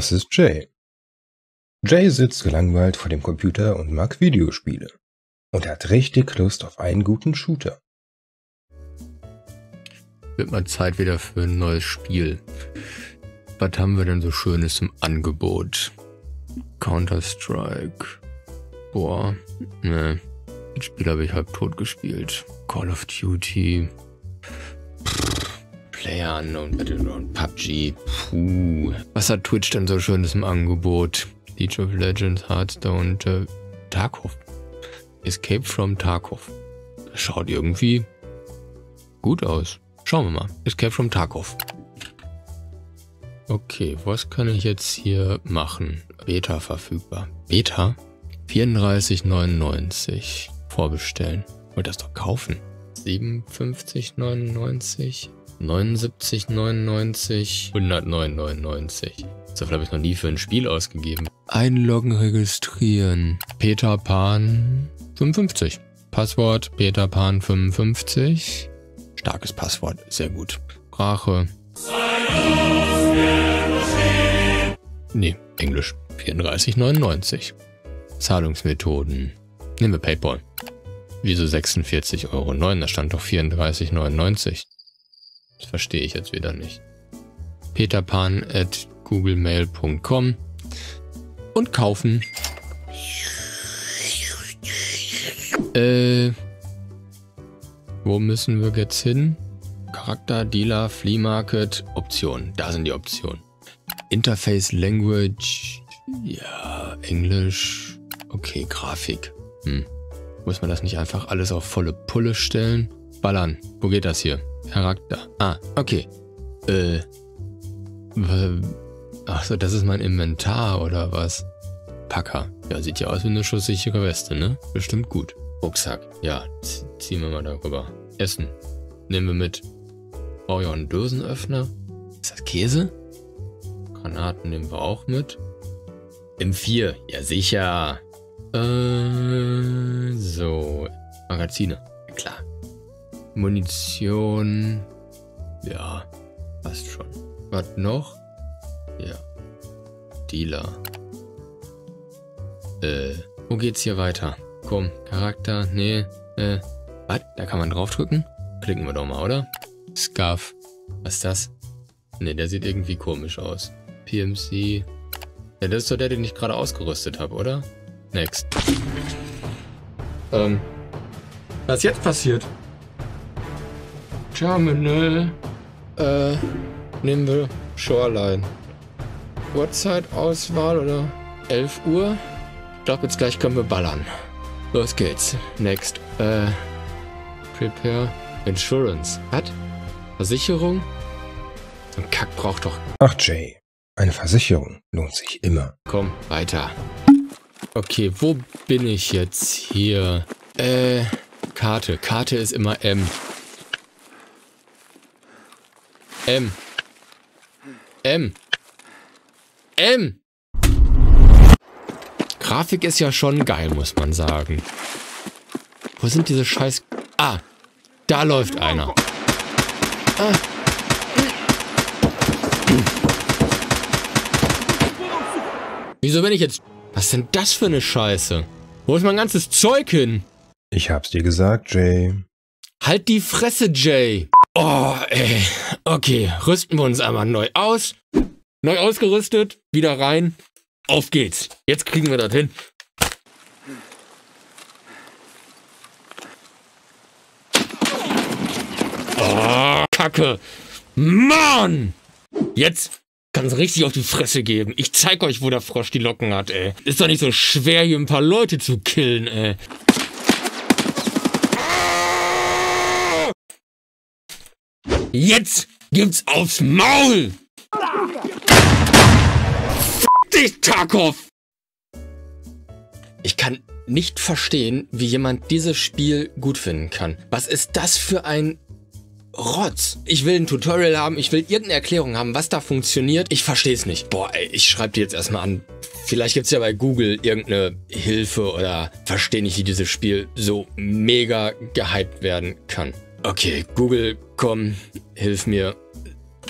Das ist Jay. Jay sitzt gelangweilt vor dem Computer und mag Videospiele. Und hat richtig Lust auf einen guten Shooter. Wird mal Zeit wieder für ein neues Spiel. Was haben wir denn so Schönes im Angebot? Counter-Strike. Boah, ne. Das Spiel habe ich halb tot gespielt. Call of Duty. Player Unknown Battleground, PUBG. Puh. Was hat Twitch denn so Schönes im Angebot? League of Legends, Hearthstone, äh, Tarkov. Escape from Tarkov. Das schaut irgendwie gut aus. Schauen wir mal. Escape from Tarkov. Okay, was kann ich jetzt hier machen? Beta verfügbar. Beta? 34,99. Vorbestellen. Wollt das doch kaufen. 57,99. 79,99, 109,99. So viel habe ich noch nie für ein Spiel ausgegeben. Einloggen, registrieren. Peter Pan 55. Passwort Peter Pan 55. Starkes Passwort, sehr gut. Sprache. Nee, Englisch. 34,99. Zahlungsmethoden. Nehmen wir Paypal. Wieso 46,09 Euro? Da stand doch 34,99. Das verstehe ich jetzt wieder nicht. peterpan at googlemail.com und kaufen. Äh, wo müssen wir jetzt hin? Charakter, Dealer, Flea Market, Optionen. Da sind die Optionen. Interface, Language, ja, Englisch. Okay, Grafik. Hm. Muss man das nicht einfach alles auf volle Pulle stellen? Ballern. Wo geht das hier? Charakter. Ah, okay. Äh. Achso, das ist mein Inventar oder was? Packer. Ja, sieht ja aus wie eine schusssichere Weste, ne? Bestimmt gut. Rucksack. Ja, ziehen wir mal darüber. Essen. Nehmen wir mit. Brauche ich auch einen Dosenöffner? Ist das Käse? Granaten nehmen wir auch mit. M4. Ja, sicher. Äh, so. Magazine. Munition. Ja, passt schon. Was noch? Ja. Dealer. Äh, wo geht's hier weiter? Komm, Charakter, nee, äh, was? Da kann man draufdrücken? Klicken wir doch mal, oder? Scarf. Was ist das? Ne, der sieht irgendwie komisch aus. PMC. Ja, das ist doch der, den ich gerade ausgerüstet habe, oder? Next. Ähm. Was jetzt passiert? Terminal. Äh, nehmen wir Shoreline. Uhrzeit-Auswahl oder 11 Uhr? Ich glaube, jetzt gleich können wir ballern. Los geht's. Next. Äh, Prepare Insurance. Was? Versicherung? So ein Kack braucht doch... Ach Jay, eine Versicherung lohnt sich immer. Komm, weiter. Okay, wo bin ich jetzt hier? Äh, Karte. Karte ist immer M. M. M. M. Grafik ist ja schon geil, muss man sagen. Wo sind diese scheiß... Ah, da läuft einer. Ah. Wieso bin ich jetzt... Was ist denn das für eine Scheiße? Wo ist mein ganzes Zeug hin? Ich hab's dir gesagt, Jay. Halt die Fresse, Jay. Oh, ey. Okay, rüsten wir uns einmal neu aus. Neu ausgerüstet, wieder rein. Auf geht's. Jetzt kriegen wir das hin. Oh, Kacke. Mann! Jetzt kann es richtig auf die Fresse geben. Ich zeig euch, wo der Frosch die Locken hat, ey. Ist doch nicht so schwer, hier ein paar Leute zu killen, ey. Jetzt gibt's aufs Maul! F dich, Tarkov! Ich kann nicht verstehen, wie jemand dieses Spiel gut finden kann. Was ist das für ein Rotz? Ich will ein Tutorial haben, ich will irgendeine Erklärung haben, was da funktioniert. Ich verstehe es nicht. Boah, ey, ich schreibe dir jetzt erstmal an. Vielleicht gibt's ja bei Google irgendeine Hilfe oder verstehe nicht, wie dieses Spiel so mega gehypt werden kann. Okay, Google, komm, hilf mir.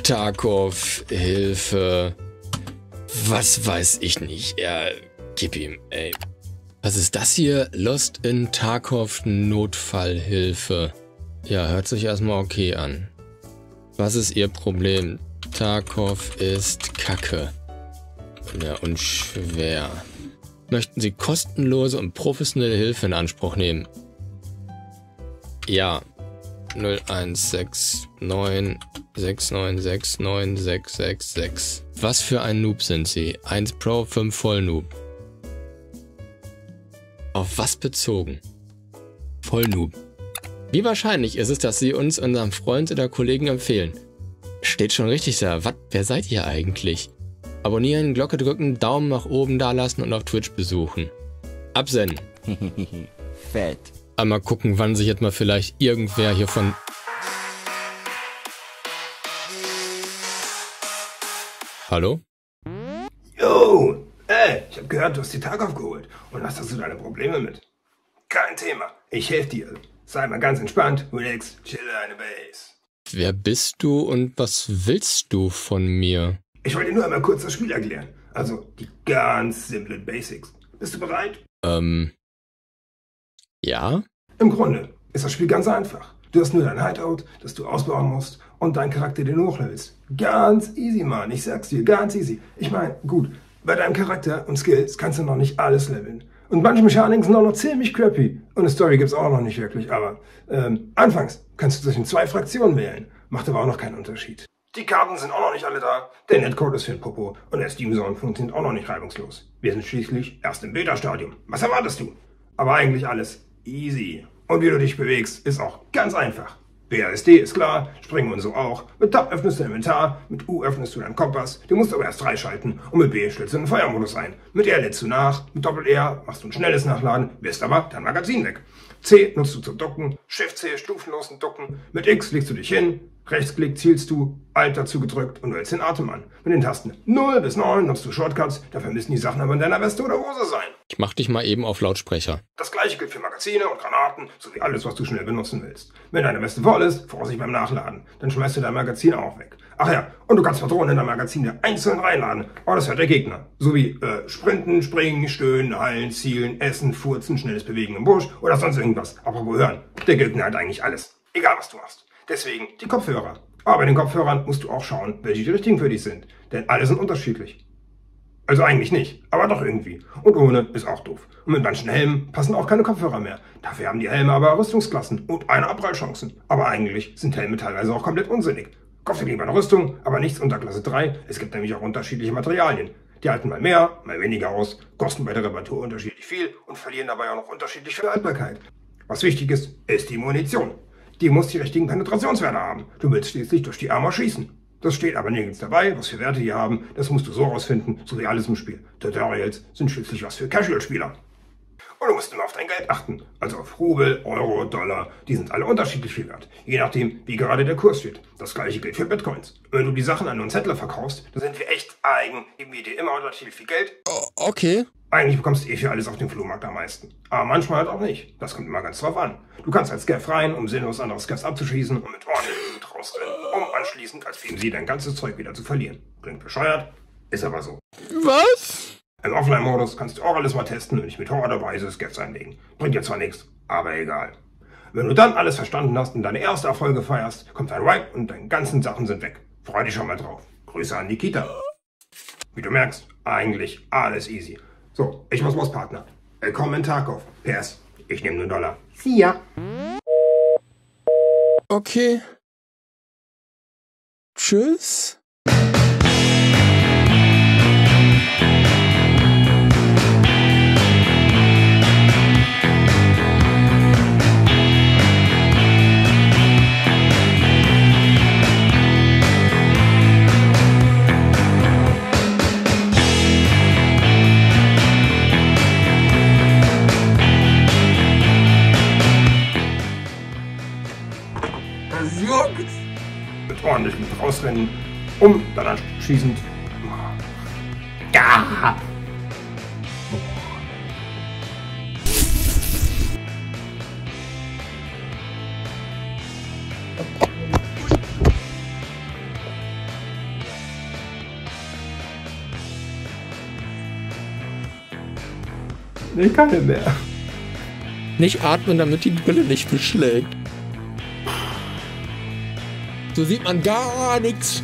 Tarkov, Hilfe. Was weiß ich nicht. Ja, gib ihm, ey. Was ist das hier? Lost in Tarkov Notfallhilfe. Ja, hört sich erstmal okay an. Was ist Ihr Problem? Tarkov ist Kacke. Ja, und schwer. Möchten Sie kostenlose und professionelle Hilfe in Anspruch nehmen? Ja. 016969696666. Was für ein Noob sind Sie? 1 Pro, 5 Voll Noob. Auf was bezogen? Voll Noob. Wie wahrscheinlich ist es, dass Sie uns unserem Freund oder Kollegen empfehlen? Steht schon richtig da. Was, wer seid ihr eigentlich? Abonnieren, Glocke drücken, Daumen nach oben dalassen und auf Twitch besuchen. Absenden. Fett. Einmal gucken, wann sich jetzt mal vielleicht irgendwer hier von... Hallo? Jo, ey, ich hab gehört, du hast die Tag aufgeholt und hast dazu deine Probleme mit. Kein Thema, ich helfe dir. Sei mal ganz entspannt, relax, chill deine Base. Wer bist du und was willst du von mir? Ich wollte dir nur einmal kurz das Spiel erklären. Also die ganz simplen Basics. Bist du bereit? Ähm... Ja? Im Grunde ist das Spiel ganz einfach. Du hast nur dein Hideout, das du ausbauen musst und deinen Charakter, den du hochlevelst. Ganz easy, Mann. Ich sag's dir, ganz easy. Ich meine, gut, bei deinem Charakter und Skills kannst du noch nicht alles leveln. Und manche Mechaniken sind auch noch ziemlich crappy. Und eine Story gibt's auch noch nicht wirklich, aber ähm, anfangs kannst du zwischen zwei Fraktionen wählen. Macht aber auch noch keinen Unterschied. Die Karten sind auch noch nicht alle da. Der Netcode ist für ein Popo und der Steam Zone funktioniert auch noch nicht reibungslos. Wir sind schließlich erst im Beta-Stadium. Was erwartest du? Aber eigentlich alles easy. Und wie du dich bewegst, ist auch ganz einfach. BASD ist klar, springen und so auch. Mit Tab öffnest du dein Inventar, mit U öffnest du deinen Kompass, du musst aber erst freischalten und mit B stellst du den Feuermodus ein. Mit R lädst du nach, mit Doppel-R machst du ein schnelles Nachladen, wirst aber dein Magazin weg. C nutzt du zum Ducken, Shift C stufenlosen Ducken, mit X legst du dich hin, Rechtsklick zielst du, Alt dazu gedrückt und wählst den Atem an. Mit den Tasten 0 bis 9 nutzt du Shortcuts, dafür müssen die Sachen aber in deiner Weste oder Hose sein. Ich mach dich mal eben auf Lautsprecher. Das gleiche gilt für Magazine und Granaten sowie alles, was du schnell benutzen willst. Wenn deine Weste voll ist, Vorsicht beim Nachladen, dann schmeißt du dein Magazin auch weg. Ach ja, und du kannst Patronen in dein Magazin einzeln reinladen, aber das hört der Gegner. Sowie äh, Sprinten, Springen, Stöhnen, Hallen, Zielen, Essen, Furzen, schnelles Bewegen im Busch oder sonst irgendwas. Apropos hören, der Gegner hat eigentlich alles. Egal was du machst. Deswegen die Kopfhörer. Aber bei den Kopfhörern musst du auch schauen, welche die richtigen für dich sind. Denn alle sind unterschiedlich. Also eigentlich nicht, aber doch irgendwie. Und ohne ist auch doof. Und mit manchen Helmen passen auch keine Kopfhörer mehr. Dafür haben die Helme aber Rüstungsklassen und eine Abprallchancen. Aber eigentlich sind Helme teilweise auch komplett unsinnig. Dir lieber eine Rüstung, aber nichts unter Klasse 3. Es gibt nämlich auch unterschiedliche Materialien. Die halten mal mehr, mal weniger aus, kosten bei der Reparatur unterschiedlich viel und verlieren dabei auch noch unterschiedlich viel Haltbarkeit. Was wichtig ist, ist die Munition. Die muss die richtigen Penetrationswerte haben. Du willst schließlich durch die Armor schießen. Das steht aber nirgends dabei, was für Werte die haben. Das musst du so rausfinden, so wie alles im Spiel. Tutorials sind schließlich was für Casual-Spieler. Und du musst immer auf dein Geld achten. Also auf Rubel, Euro, Dollar. Die sind alle unterschiedlich viel wert. Je nachdem, wie gerade der Kurs steht. Das gleiche gilt für Bitcoins. Wenn du die Sachen an uns Händler verkaufst, dann sind wir echt eigen, geben wir dir immer unterschiedlich viel Geld. Okay. Eigentlich bekommst du eh für alles auf dem Flohmarkt am meisten. Aber manchmal halt auch nicht. Das kommt immer ganz drauf an. Du kannst als Scav rein, um sinnlos andere Scavs abzuschießen und mit ordentlich Blut rausrennen, um anschließend als PMC dein ganzes Zeug wieder zu verlieren. Klingt bescheuert, ist aber so. Was? Im Offline-Modus kannst du auch alles mal testen und dich mit horrorweise Scavs einlegen. Bringt dir zwar nichts, aber egal. Wenn du dann alles verstanden hast und deine erste Erfolge feierst, kommt ein Wipe und deine ganzen Sachen sind weg. Freu dich schon mal drauf. Grüße an Nikita. Wie du merkst, eigentlich alles easy. So, ich muss los, Partner. Willkommen in Tarkov. PS, ich nehme nur Dollar. See ya. Okay. Tschüss. können, um dann anschließend... Ja! Ich kann nicht mehr. Nicht atmen, damit die Brille nicht beschlägt. So sieht man gar nichts.